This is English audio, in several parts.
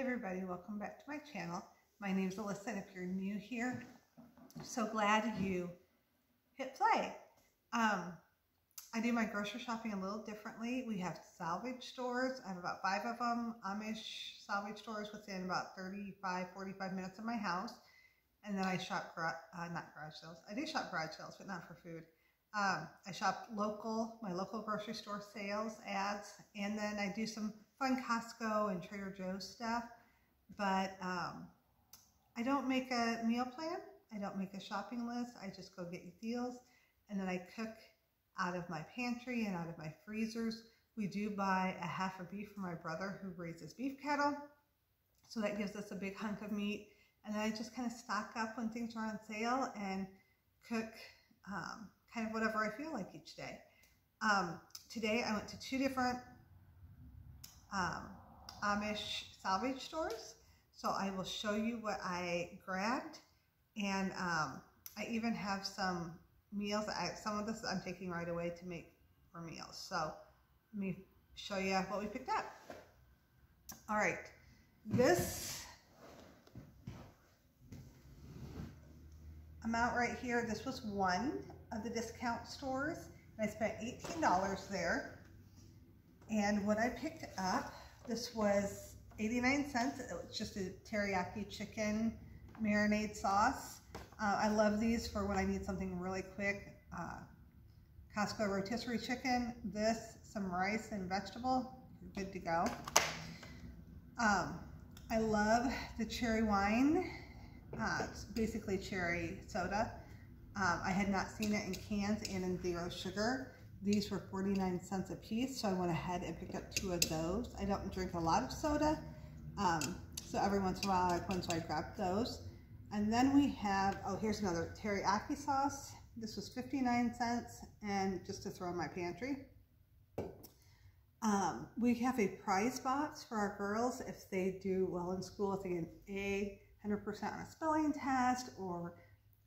Hey everybody, welcome back to my channel. My name is Alyssa and if you're new here, I'm so glad you hit play. Um, I do my grocery shopping a little differently. We have salvage stores. I have about five of them, Amish salvage stores within about 35, 45 minutes of my house. And then I shop, uh, not garage sales. I do shop garage sales, but not for food. Um, I shop local, my local grocery store sales ads, and then I do some fun Costco and Trader Joe's stuff. But um, I don't make a meal plan. I don't make a shopping list. I just go get deals, and then I cook out of my pantry and out of my freezers. We do buy a half a beef from my brother who raises beef cattle. So that gives us a big hunk of meat. And then I just kind of stock up when things are on sale and cook um, kind of whatever I feel like each day. Um, today I went to two different um, Amish salvage stores. So I will show you what I grabbed. And um, I even have some meals. I, some of this I'm taking right away to make for meals. So let me show you what we picked up. All right. This amount right here, this was one of the discount stores. And I spent $18 there. And what I picked up, this was 89 cents. It was just a teriyaki chicken marinade sauce. Uh, I love these for when I need something really quick. Uh, Costco rotisserie chicken, this, some rice and vegetable, good to go. Um, I love the Cheerwine. Uh, basically cherry soda. Um, I had not seen it in cans and in zero sugar. These were 49 cents a piece, so I went ahead and picked up two of those. I don't drink a lot of soda, um, so every once in a while I one, so I grabbed those. And then we have, oh, here's another teriyaki sauce. This was 59 cents, and just to throw in my pantry. Um, we have a prize box for our girls if they do well in school, if they get an A, 100% on a spelling test, or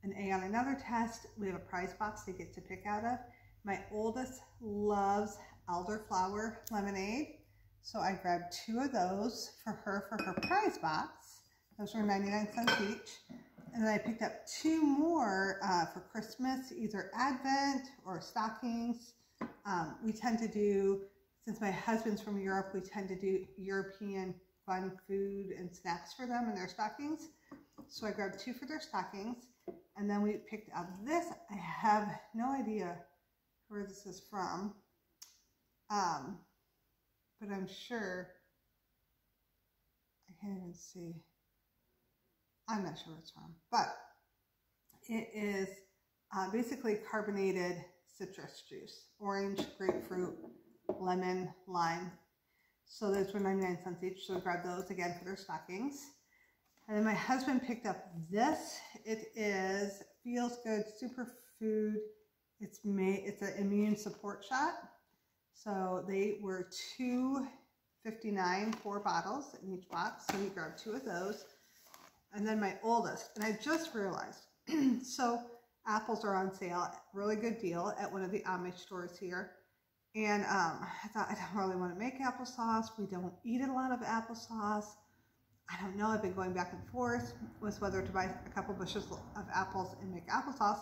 an A on another test. We have a prize box they get to pick out of. My oldest loves elderflower lemonade. So I grabbed two of those for her for her prize box. Those were 99 cents each. And then I picked up two more uh, for Christmas, either Advent or stockings. Um, we tend to do, since my husband's from Europe, we tend to do European fun food and snacks for them in their stockings. So I grabbed two for their stockings. And then we picked up this. I have no idea where this is from. Um, but I'm sure, I can't even see. I'm not sure where it's from, but it is uh, basically carbonated citrus juice, orange, grapefruit, lemon, lime. So those were 99 cents each. So I grabbed those again for their stockings. And then my husband picked up this. It is Feels Good Superfood. It's made. It's an immune support shot. So they were two fifty nine, four bottles in each box. So we grabbed two of those. And then my oldest, and I just realized, so apples are on sale, really good deal at one of the Amish stores here. And um, I thought I don't really want to make applesauce. We don't eat a lot of applesauce. I don't know, I've been going back and forth with whether to buy a couple bushels of apples and make applesauce.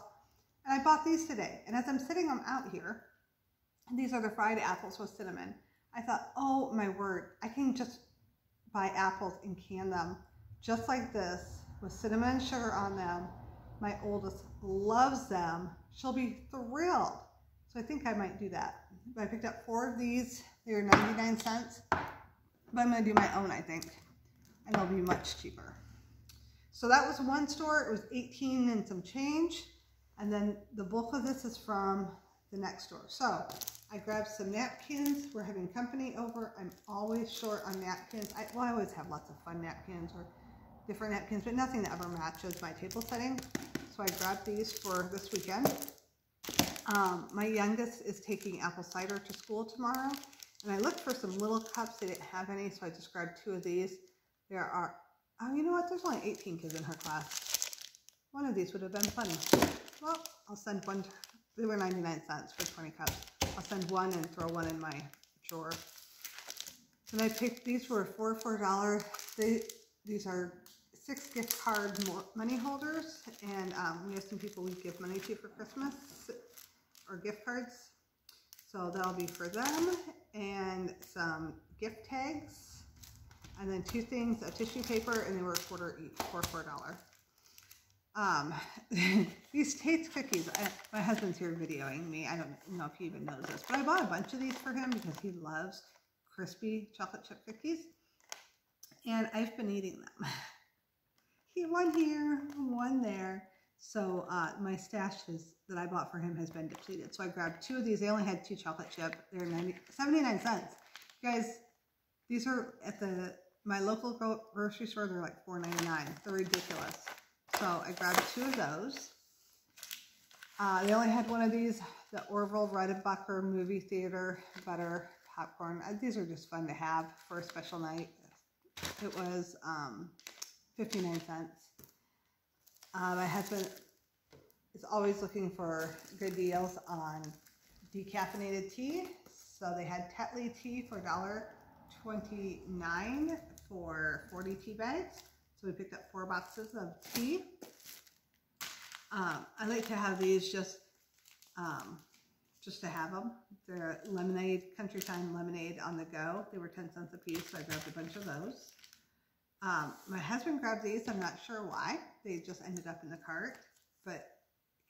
And I bought these today. And as I'm sitting them out here, these are the fried apples with cinnamon. I thought, oh my word, I can just buy apples and can them just like this with cinnamon and sugar on them. My oldest loves them. She'll be thrilled. So I think I might do that. But I picked up four of these. They were 99 cents. But I'm going to do my own, I think and they'll be much cheaper. So that was one store. It was 18 and some change. And then the bulk of this is from the next door. So I grabbed some napkins. We're having company over. I'm always short on napkins. I, well, I always have lots of fun napkins or different napkins, but nothing that ever matches my table setting. So I grabbed these for this weekend. Um, my youngest is taking apple cider to school tomorrow. And I looked for some little cups. They didn't have any, so I just grabbed two of these. There are, oh, you know what? There's only 18 kids in her class. One of these would have been funny. Well, I'll send one. They were 99 cents for 20 cups. I'll send one and throw one in my drawer. And I picked, these were four for a dollar. They, these are six gift card money holders. And um, we have some people we give money to for Christmas or gift cards. So that'll be for them. And some gift tags. And then two things, a tissue paper, and they were a quarter each, four for a dollar. Um, these Tate's cookies, I, my husband's here videoing me. I don't know if he even knows this, but I bought a bunch of these for him because he loves crispy chocolate chip cookies. And I've been eating them. he one here, one there. So uh, my stash is, that I bought for him has been depleted. So I grabbed two of these. They only had two chocolate chip. They're 90, 79 cents. Guys, these are at the my local grocery store. They're like $4.99. They're ridiculous. So I grabbed two of those. Uh, they only had one of these, the Orville Redenbacher movie theater butter popcorn. Uh, these are just fun to have for a special night. It was um, 59 cents. Uh, my husband is always looking for good deals on decaffeinated tea. So they had Tetley tea for $1.29 for 40 tea bags. So we picked up four boxes of tea. Um, I like to have these just um, just to have them. They're lemonade, Country Time lemonade on the go. They were 10 cents a piece, so I grabbed a bunch of those. Um, my husband grabbed these. I'm not sure why. They just ended up in the cart, but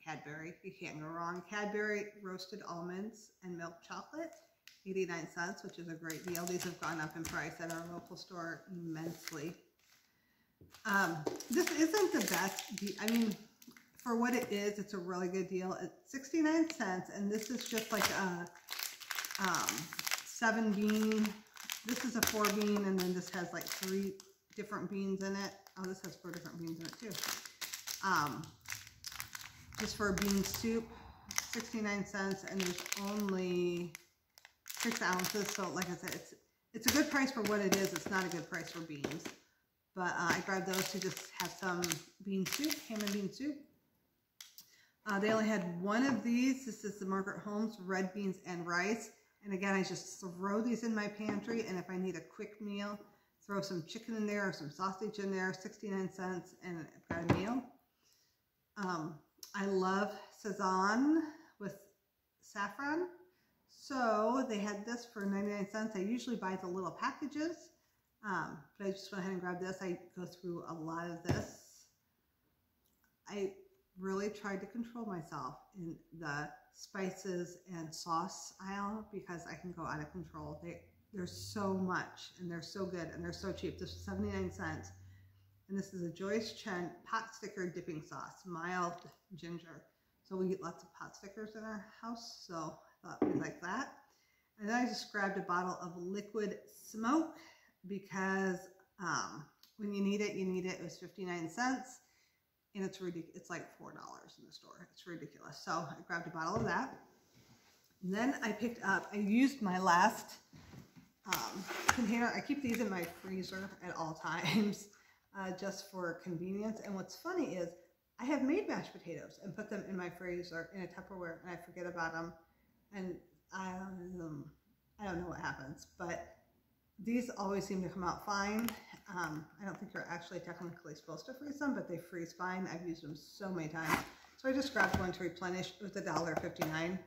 Cadbury, you can't go wrong. Cadbury roasted almonds and milk chocolate, 89 cents, which is a great deal. These have gone up in price at our local store immensely. Um, this isn't the best. I mean, for what it is, it's a really good deal. It's 69 cents, and this is just like a um, seven bean. This is a four bean, and then this has like three different beans in it. Oh, this has four different beans in it too. Um, just for a bean soup, 69 cents, and there's only six ounces. So like I said, it's it's a good price for what it is. It's not a good price for beans. But uh, I grabbed those to just have some bean soup, ham and bean soup. Uh, they only had one of these. This is the Margaret Holmes red beans and rice. And again, I just throw these in my pantry. And if I need a quick meal, throw some chicken in there or some sausage in there, 69 cents, and I've got a meal. Um, I love Sazón with saffron. So they had this for 99 cents. I usually buy the little packages. Um, but I just went ahead and grabbed this. I go through a lot of this. I really tried to control myself in the spices and sauce aisle because I can go out of control. They, there's so much and they're so good and they're so cheap. This is 79 cents. And this is a Joyce Chen pot sticker dipping sauce, mild ginger. So we get lots of pot stickers in our house, so I thought we'd like that. And then I just grabbed a bottle of liquid smoke because um, when you need it, you need it. It was 59 cents and it's ridiculous. It's like $4 in the store. It's ridiculous. So I grabbed a bottle of that. And then I picked up, I used my last um, container. I keep these in my freezer at all times uh, just for convenience. And what's funny is I have made mashed potatoes and put them in my freezer in a Tupperware and I forget about them. And I, um, I don't know what happens, but these always seem to come out fine. Um, I don't think you're actually technically supposed to freeze them, but they freeze fine. I've used them so many times. So I just grabbed one to replenish. It was $1.59.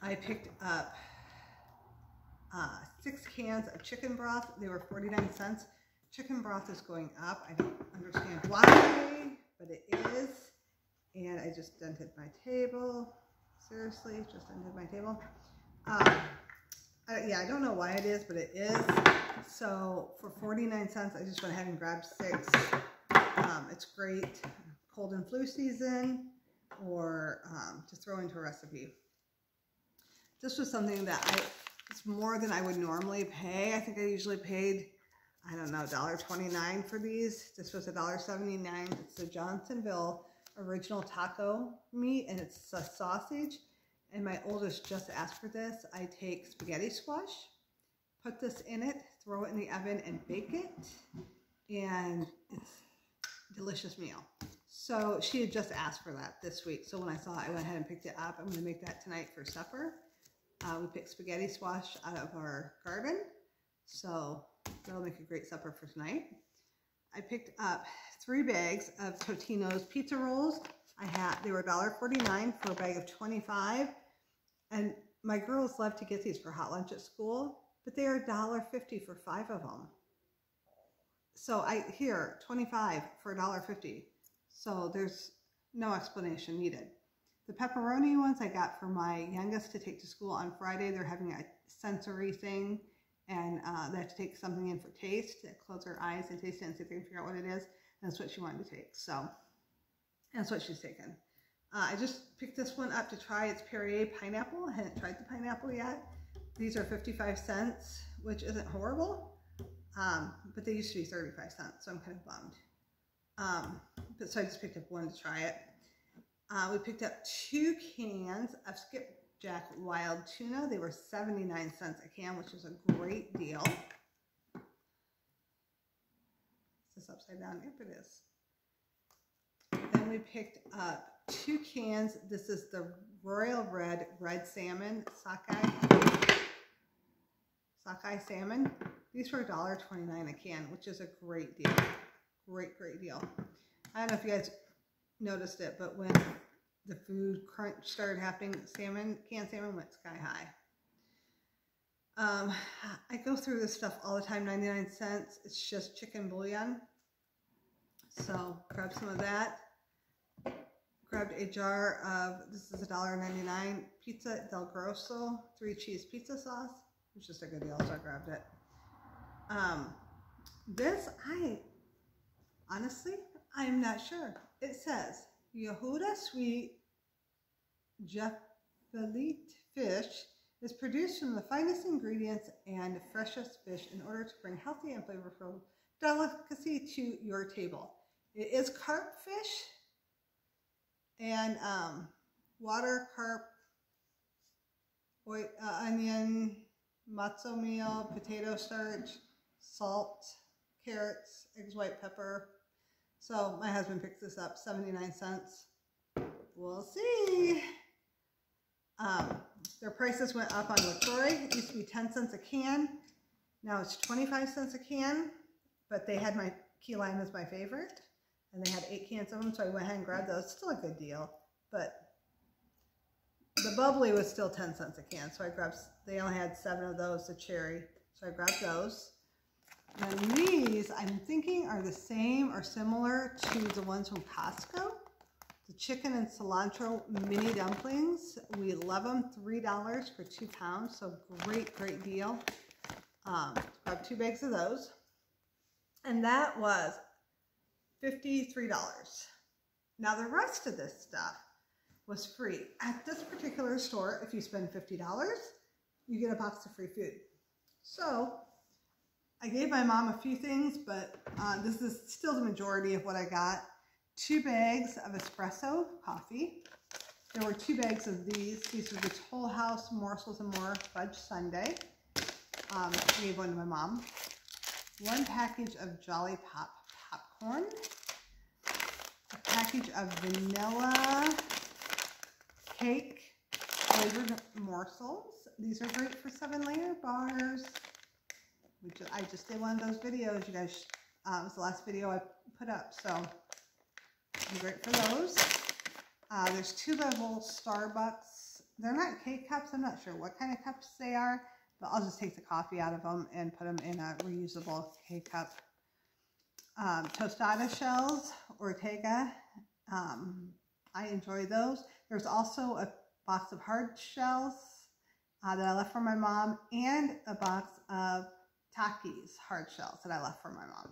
I picked up uh, six cans of chicken broth. They were 49 cents. Chicken broth is going up. I don't understand why, but it is. And I just dented my table. Seriously, just dented my table. Um, uh, yeah, I don't know why it is, but it is. So for 49 cents, I just went ahead and grabbed six. Um, it's great cold and flu season or um, to throw into a recipe. This was something that I, it's more than I would normally pay. I think I usually paid, I don't know, $1.29 for these. This was $1.79. It's the Johnsonville original taco meat and it's a sausage and my oldest just asked for this. I take spaghetti squash, put this in it, throw it in the oven and bake it. And it's delicious meal. So she had just asked for that this week. So when I saw it, I went ahead and picked it up. I'm going to make that tonight for supper. Uh, we picked spaghetti squash out of our garden. So that'll make a great supper for tonight. I picked up three bags of Totino's pizza rolls. I had, they were $1.49 for a bag of 25. And my girls love to get these for hot lunch at school, but they are $1.50 for five of them. So I, here, 25 for $1.50. So there's no explanation needed. The pepperoni ones I got for my youngest to take to school on Friday. They're having a sensory thing and uh, they have to take something in for taste. They close their eyes and taste it and see if they can figure out what it is. And that's what she wanted to take. So that's what she's taken. Uh, I just picked this one up to try. It's Perrier pineapple. I hadn't tried the pineapple yet. These are 55 cents, which isn't horrible. Um, but they used to be 35 cents, so I'm kind of bummed. Um, but so I just picked up one to try it. Uh, we picked up two cans of skipjack wild tuna. They were 79 cents a can, which is a great deal. Is this upside down? Yep, it is. Then we picked up two cans. This is the Royal Red Red Salmon Sockeye. Sockeye Salmon. These were $1.29 a can, which is a great deal. Great, great deal. I don't know if you guys noticed it, but when the food crunch started happening, salmon, canned salmon went sky high. Um, I go through this stuff all the time, 99 cents. It's just chicken bouillon. So grab some of that. Grabbed a jar of, this is $1.99, Pizza Del Grosso, three cheese pizza sauce. It's just a good deal, so I grabbed it. Um, this, I, honestly, I'm not sure. It says, Yehuda Sweet Gefilte fish is produced from the finest ingredients and freshest fish in order to bring healthy and flavorful delicacy to your table. It is carp fish and um, water carp, uh, onion, matzo meal, potato starch, salt, carrots, eggs, white pepper. So my husband picks this up, 79 cents. We'll see. Um, their prices went up on LaCroix. It used to be 10 cents a can. Now it's 25 cents a can, but they had my key lime as my favorite. And they had eight cans of them, so I went ahead and grabbed those. Still a good deal, but the bubbly was still 10 cents a can. So I grabbed, they only had seven of those, the cherry. So I grabbed those. And these, I'm thinking, are the same or similar to the ones from Costco. The chicken and cilantro mini dumplings. We love them. $3 for two pounds. So great, great deal. Um, grab two bags of those. And that was $53. Now the rest of this stuff was free. At this particular store, if you spend $50, you get a box of free food. So I gave my mom a few things, but uh, this is still the majority of what I got. Two bags of espresso coffee. There were two bags of these. These are the Toll House Morsels and More Fudge Sundae. Um, I gave one to my mom. One package of Jolly Pop A package of vanilla cake flavored morsels. These are great for seven layer bars. I just did one of those videos. You guys, uh, it was the last video I put up. So great for those. Uh, there's two level Starbucks. They're not K-cups. I'm not sure what kind of cups they are, but I'll just take the coffee out of them and put them in a reusable K-cup. Um, tostada shells, Ortega. Um, I enjoy those. There's also a box of hard shells uh, that I left for my mom and a box of Takis hard shells that I left for my mom.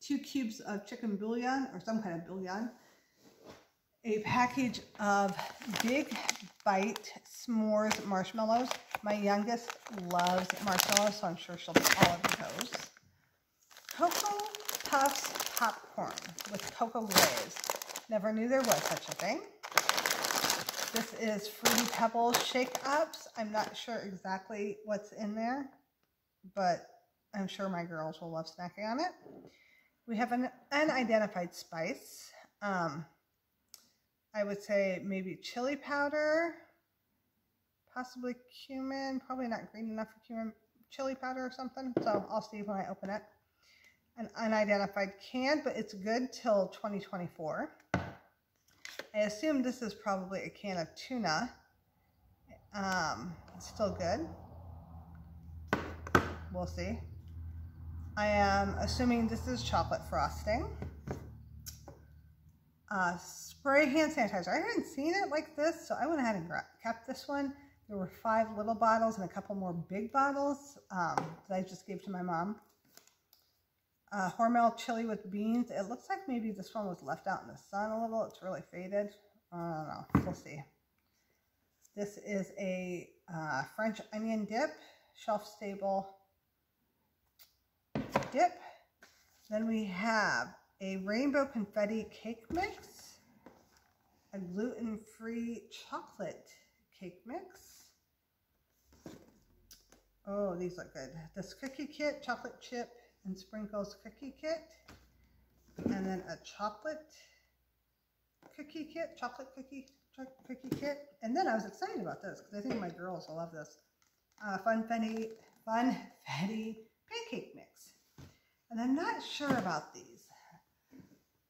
Two cubes of chicken bouillon or some kind of bouillon. A package of Big Bite S'mores marshmallows. My youngest loves marshmallows, so I'm sure she'll be all of those. Cocoa Puffs popcorn with cocoa glaze. Never knew there was such a thing. This is Fruity Pebbles Shake Ups. I'm not sure exactly what's in there, but I'm sure my girls will love snacking on it. We have an unidentified spice. Um, I would say maybe chili powder, possibly cumin, probably not green enough for cumin, chili powder or something. So I'll see when I open it. An unidentified can, but it's good till 2024. I assume this is probably a can of tuna. Um, it's still good. We'll see. I am assuming this is chocolate frosting. Uh, spray hand sanitizer. I hadn't seen it like this, so I went ahead and kept this one. There were five little bottles and a couple more big bottles um, that I just gave to my mom. Uh, Hormel chili with beans. It looks like maybe this one was left out in the sun a little. It's really faded. I don't know. We'll see. This is a uh, French onion dip, shelf stable dip. Then we have a rainbow confetti cake mix, a gluten-free chocolate cake mix. Oh, these look good. This cookie kit, chocolate chip and sprinkles cookie kit. And then a chocolate cookie kit, chocolate cookie cookie kit. And then I was excited about this because I think my girls will love this. Uh, Funfetti, Funfetti pancake mix. And I'm not sure about these.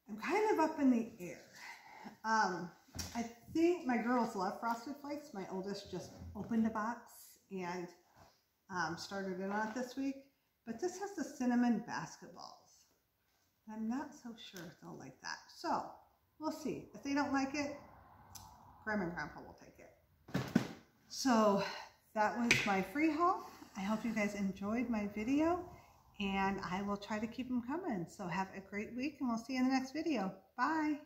I'm kind of up in the air. Um, I think my girls love Frosted Flakes. My oldest just opened a box and um, started it on it this week. But this has the cinnamon basketballs. I'm not so sure if they'll like that. So we'll see. If they don't like it, Grandma and Grandpa will take it. So that was my free haul. I hope you guys enjoyed my video and I will try to keep them coming. So have a great week and we'll see you in the next video. Bye.